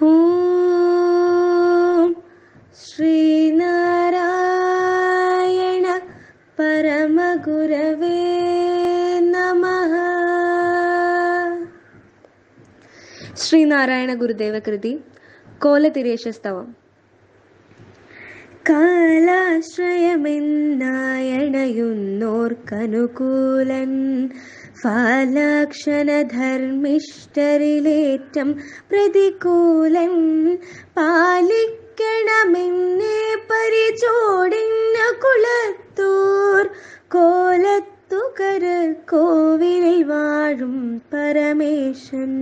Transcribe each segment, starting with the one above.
ഓം ശ്രീനാരായണ പരമഗുരവേ നമഃ. ശ്രീനാരായണ ഗുരുദേവ കൃതി കോലതിരേശസ്തവം കാലാശ്രയമെന്നായണയുന്നോർക്കനുകൂലൻ ഫാലാക്ഷണധർമ്മിഷ്ടരിലേറ്റം പ്രതികൂലൻ പാലിക്കണമെന്നെ പരിചോടിന്ന കുളത്തൂർ കോലത്തുകര കോവിലിൽ വാഴും പരമേശൻ.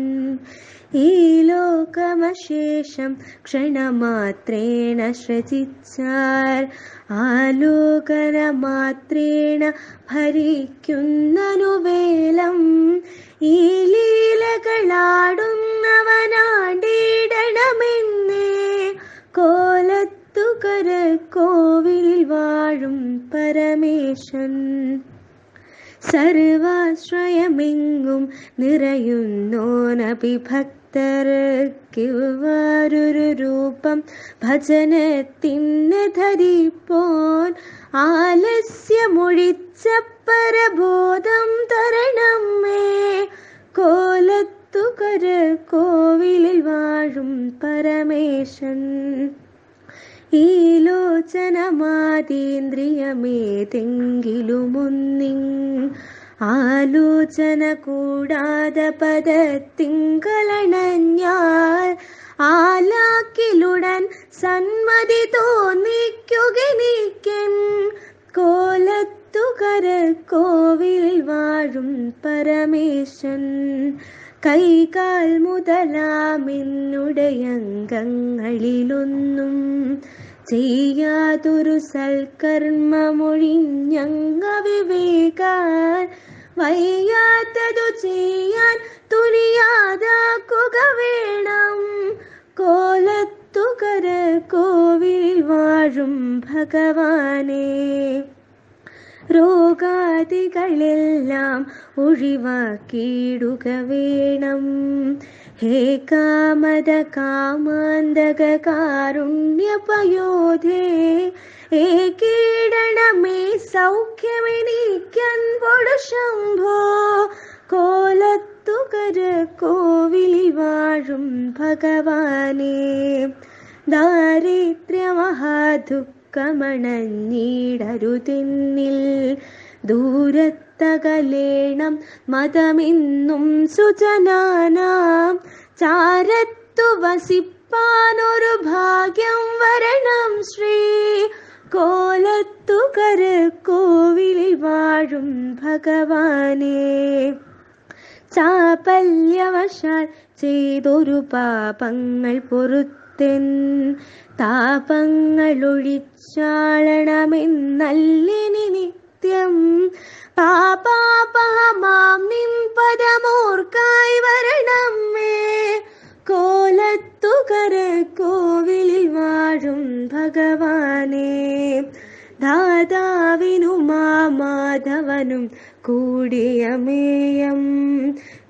ഈ ലോകമശേഷം ക്ഷണമാത്രേണ ശ്രജിച്ചാൽ ആലോകന മാത്രേണ ഭരിക്കുന്നനുവേലം. ഈ ലീലകളാടുന്നവനാടിടണമെന്നേ കോലത്തുകര കോവിലിൽ വാഴും പരമേശൻ. സർവാശ്രയമെങ്ങും നിറയുന്നോനഭിഭക്തർക്കിവാരൊരു രൂപം ഭജനത്തിന് ധരിപ്പോൻ ആലസ്യമൊഴിച്ച പരബോധം തരണം മേ കോലത്തുകര കോവിലിൽ വാഴും പരമേശൻ. ഈ ലോചനമാതീന്ദ്രിയമേതെങ്കിലുമൊന്നിങ് ആലോചന കൂടാതെ പദത്തിങ്കളണഞ്ഞാൽ ആലാക്കിലുടൻ സന്മതി തോന്നിക്കുകനിക്കൻ. കോലത്തുകര കോവിൽ വാഴും പരമേശൻ. കൈകാൽ മുതലാമിന്നുടയംഗങ്ങളിലൊന്നും ചെയ്യാതൊരു സൽക്കർമ്മമൊഴിഞ്ഞങ്ങ വിവേകാൻ വയ്യാത്തതു ചെയ്യാൻ തുനിയാതാക്കുക വേണം കോലത്തുകര കോവിൽ വാഴും ഭഗവാനെ രോഗാദികളെല്ലാം ഒഴിവാക്കിയിടുക വേണം ഹേ കാമത കാമാന്തക കാരുണ്യപയോധേ ഏ കീടണമേ സൗഖ്യമെനിക്കൻപൊടു ശംഭോ. കോലത്തുകര കോവിലി വാഴും ഭഗവാനെ. ദാരിദ്ര്യമഹാദുഃഖമണഞ്ഞീടരുതിന്നിൽ ദൂരത്തകലേണം മതമിന്നും സുജനാനാം. ചാരത്തു വസിപ്പാനൊരു ഭാഗ്യം വരണം ശ്രീ. കോലത്തുകര കോവിലിൽ വാഴും ഭഗവാനെ. ചാപല്യവശാൽ ചെയ്തൊരു പാപങ്ങൾ പൊറുത്തെൻ. താപങ്ങൾ ഒഴിച്ചാളണമെന്നല്ലിനി നിത്യം. പാപാപഹമാം നിൻ പദമോർക്കായി വരണം മേ കോലത്തുകര കോവിലിൽ വാഴും ഭഗവാനെ ദാതാവിനും മാധവനും കൂടിയമേയം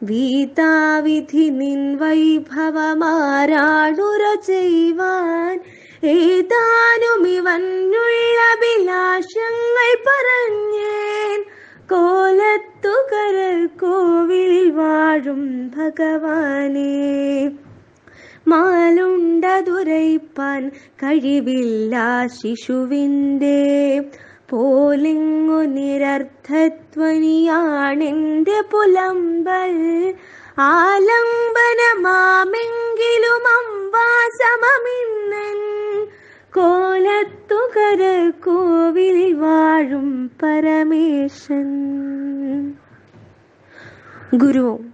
വീതാവിധി നിൻ വൈഭവമാരാളുര ചെയ്യുവാൻ ഏതാനും ഇവനുള്ള അഭിലാഷങ്ങൾ പറഞ്ഞേൻ. കോലത്തുകരൽ കോവിൽ വാഴും ഭഗവാനെ. മാലുണ്ടതുരയിപ്പാൻ കഴിവില്ല ശിശുവിന്റെ. പോലിങ്ങു നിരർത്ഥത്വനിയാണെന്റെ പുലമ്പൽ. ആലംബനമാമെങ്കിലും അമ്പാസമമിന്നൻ കോലത്തുകര കോവിലിൽ വാഴും പരമേശൻ. ഗുരുവും